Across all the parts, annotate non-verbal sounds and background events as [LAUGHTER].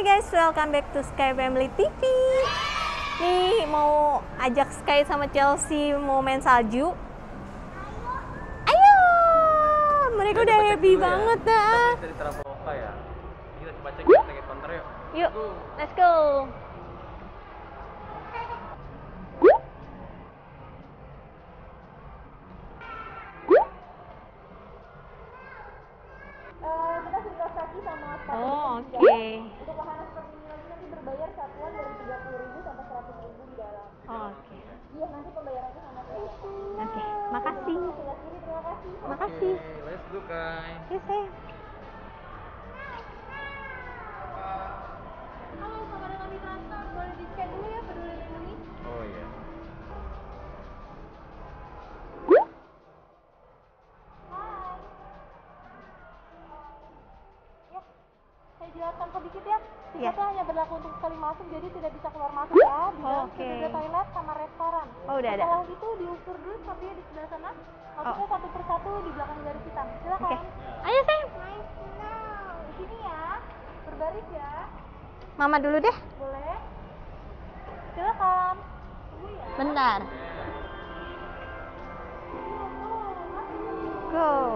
Hai guys, welcome back to Sky Family TV. Nih mau ajak Sky sama Chelsea mau main salju. Ayo, mereka udah happy ya. banget dah. Tadi dari Traveloka ya. Kita coba cek tiket counter yuk. Let's go. Oh, oke. Untuk wahana seperti ini lagi nanti berbayar satuan dari 30.000 sampai 100.000 di dalam. Oh, Oke. Iya, nanti pembayarannya sama saya. Oke, makasih. Sebelah kiri, terima kasih. Makasih. Oke, let's go Kai. Yes, sayang. Jelaskan sedikit ya. Iya. Tiketnya hanya berlaku untuk sekali masuk, jadi tidak bisa keluar masuk ya. Di dalam ada toilet sama restoran. Oh, udah ada. Setelah itu diukur dulu sepatunya di sebelah sana. Masuknya satu persatu di belakang garis hitam. Silakan. Oke. Ayo, sayang. Nice now. Di sini ya. Berbaris ya. Mama dulu deh. Boleh? Silakan. Ya. Bentar. Go.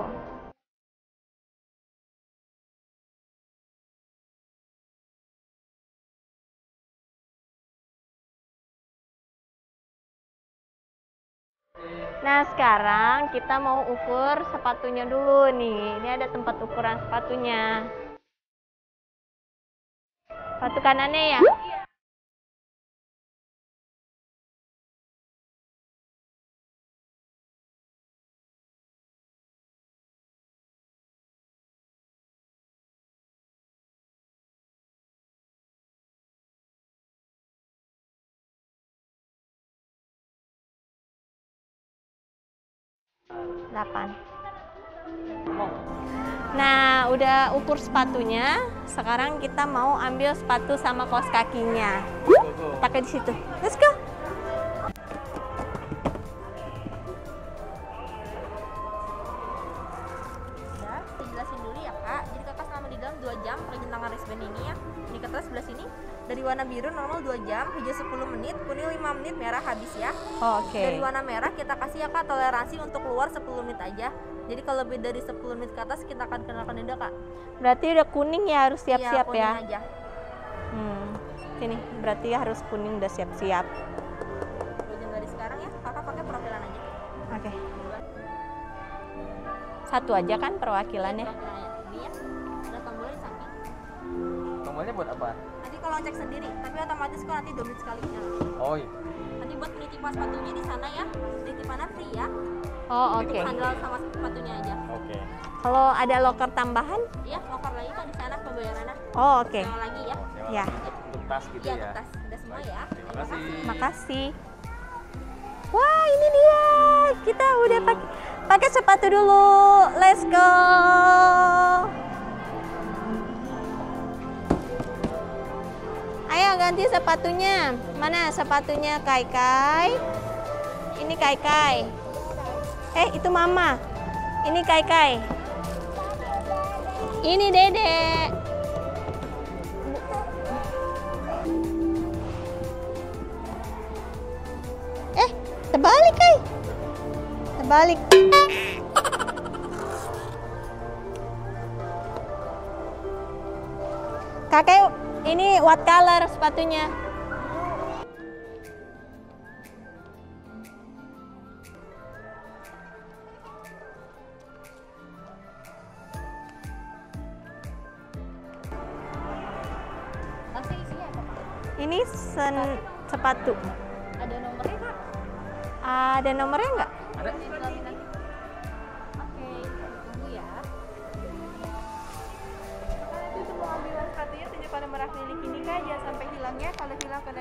Nah sekarang kita mau ukur sepatunya dulu nih. Ini ada tempat ukuran sepatunya. Sepatu kanannya ya? Delapan. Nah, udah ukur sepatunya. Sekarang kita mau ambil sepatu sama kaos kakinya. Pakai di situ. Let's go. Dari warna biru normal 2 jam, hijau 10 menit, kuning 5 menit, merah habis ya. Oh, Oke. Dari warna merah kita kasih ya kak toleransi untuk keluar 10 menit aja. Jadi kalau lebih dari 10 menit ke atas kita akan kenakan denda kak. Berarti udah kuning ya harus Iya, siap-siap kuning ya. Aja. Hmm. Sini, berarti harus kuning udah siap-siap. Jam dari sekarang ya, kakak pakai perwakilan aja. Oke. Satu aja kan perwakilannya. Perwakilannya. Ini ya, ada tombolnya di samping. Tombolnya buat apa? Kalau cek sendiri, tapi otomatis kok nanti 2 menit sekali nyala. Oh iya. Nanti buat penitipan sepatunya di sana ya, penitipannya free ya. Oh, oke. Handal sama sepatunya aja. Oke. Kalau ada loker tambahan? Iya, loker lagi kan di sana pembayarannya. Oh, oke. Sewa lagi ya. Ya. Untuk, untuk tas gitu Iya, ya. kertas. Udah semua ya. Terima kasih. Makasih. Wah, ini dia. Kita udah pakai pakai sepatu dulu. Let's go. Ayo ganti sepatunya. Mana sepatunya Kai Kai? Ini Kai Kai. Eh, itu Mama. Ini Kai Kai. Ini Dede. Eh, terbalik, Kai. Terbalik. Kakek, ini what color sepatunya? Ini sen sepatu. Ada nomornya kak? Ada nomornya nggak? Ada?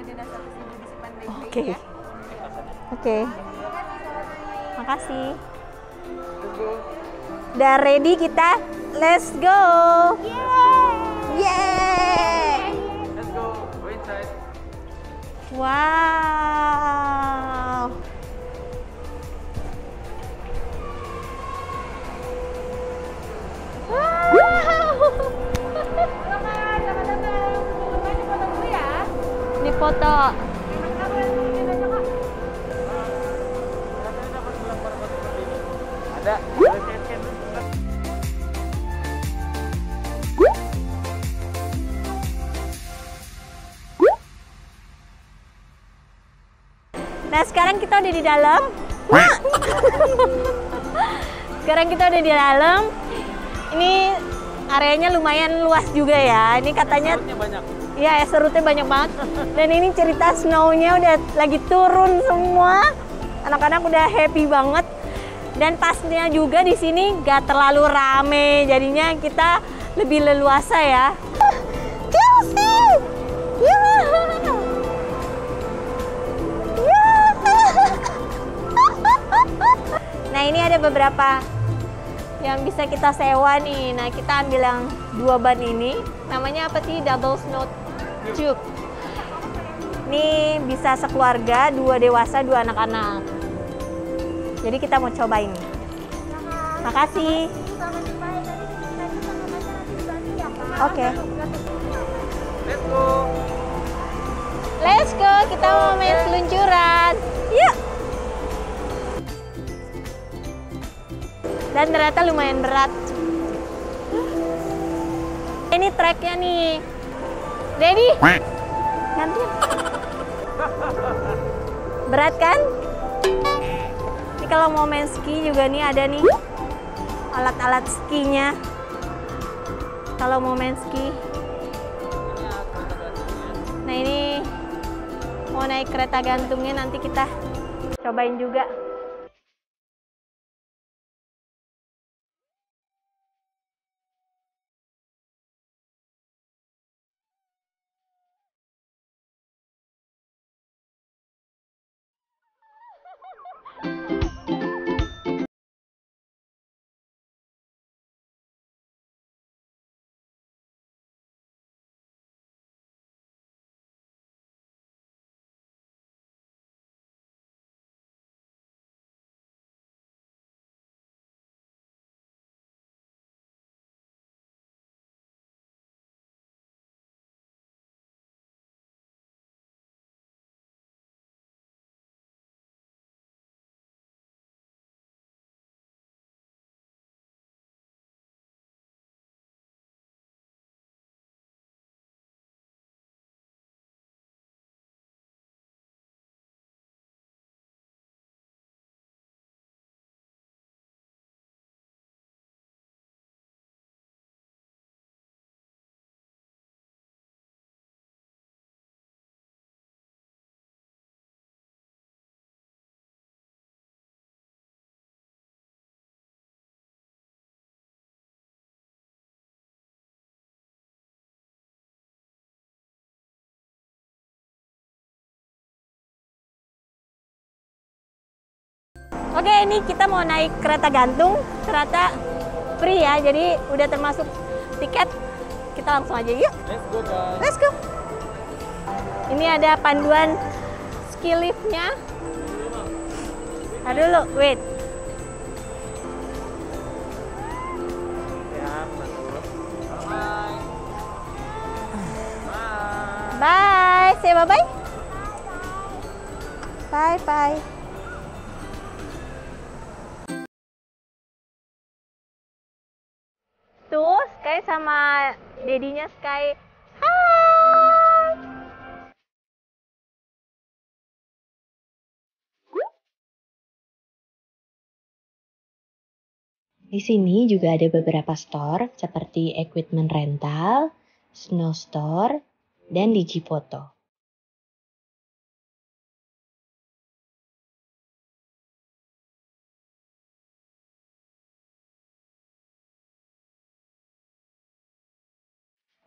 Disimpan baik-baik Oke. ya. Oke. Terima kasih, selamat malam. Makasih. Udah ready kita? Let's go. Yeay. Let's go. Go inside. Wow. Nah sekarang kita udah di dalam. [LAUGHS] sekarang kita udah di dalam. Ini areanya lumayan luas juga ya. Ini katanya Serutnya banyak. ya es serutnya banyak banget. Dan ini cerita snow-nya udah lagi turun semua. Anak-anak udah happy banget. Dan pasnya juga di sini gak terlalu rame. Jadinya kita lebih leluasa ya. Nah ini ada beberapa yang bisa kita sewa nih. Nah kita ambil yang dua ban ini. Namanya apa sih? Double snow tube. Ini bisa sekeluarga, dua dewasa, dua anak-anak. Jadi kita mau. Makasih. Dibantu ya, Kak. Oke. Let's go. Let's go, kita mau main seluncuran. Yuk. Dan ternyata lumayan berat. Ini tracknya nih. Ready? Ganti. Berat kan? Ini kalau mau main ski juga nih ada nih alat-alat skinya. Kalau mau main ski. Nah ini mau naik kereta gantungnya nanti kita cobain juga. Oke, ini kita mau naik kereta gantung. Ternyata free ya, jadi udah termasuk tiket. Kita langsung aja yuk. Let's go guys. Let's go. Ini ada panduan ski liftnya. Aduh dulu, wait. Ya. Bye. Bye. Bye. Say bye-bye. Bye-bye. Dedinya Sky. Di sini juga ada beberapa store seperti equipment rental, snow store, dan digifoto.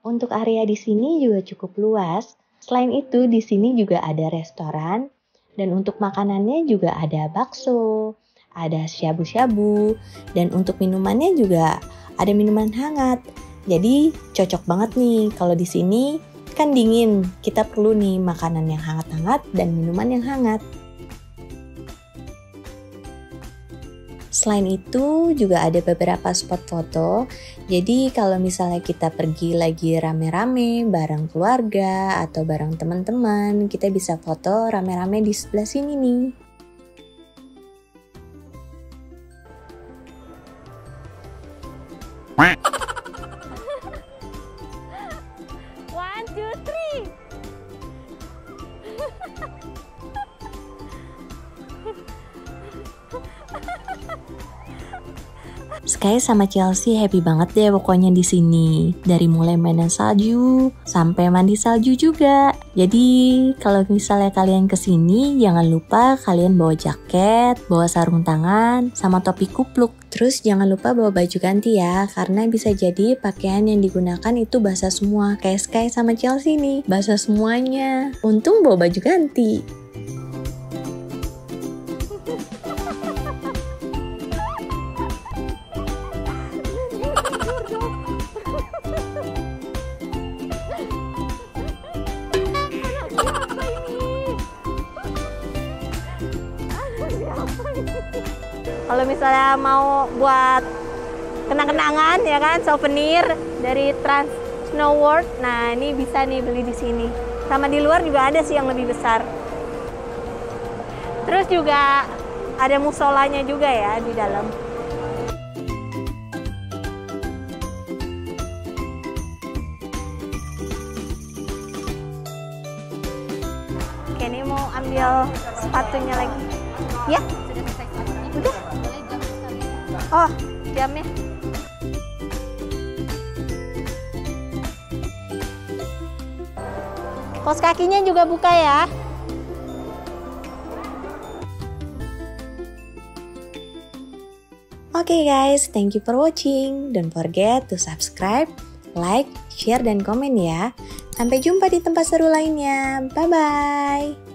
Untuk area di sini juga cukup luas. Selain itu, di sini juga ada restoran dan untuk makanannya juga ada bakso, ada syabu-syabu, dan untuk minumannya juga ada minuman hangat. Jadi cocok banget nih kalau di sini kan dingin, kita perlu nih makanan yang hangat-hangat dan minuman yang hangat. Selain itu juga ada beberapa spot foto. Jadi kalau misalnya kita pergi lagi rame-rame bareng keluarga atau bareng teman-teman, kita bisa foto rame-rame di sebelah sini nih. Sky sama Chelsea happy banget deh pokoknya di sini. Dari mulai mainan salju sampai mandi salju juga. Jadi kalau misalnya kalian ke sini jangan lupa kalian bawa jaket, bawa sarung tangan, sama topi kupluk. Terus jangan lupa bawa baju ganti ya, karena bisa jadi pakaian yang digunakan itu basah semua. Kayak Sky sama Chelsea nih, basah semuanya. Untung bawa baju ganti. Kalau misalnya mau buat kenang-kenangan ya kan souvenir dari Trans Snow World, nah ini bisa nih beli di sini. Sama di luar juga ada sih yang lebih besar. Terus juga ada musolanya juga ya di dalam. Oke, ini mau ambil sepatunya lagi. Ya? Udah. Oh, jamnya. Pos kakinya juga buka ya. Oke okay guys, thank you for watching. Don't forget to subscribe, like, share, dan komen ya. Sampai jumpa di tempat seru lainnya. Bye-bye.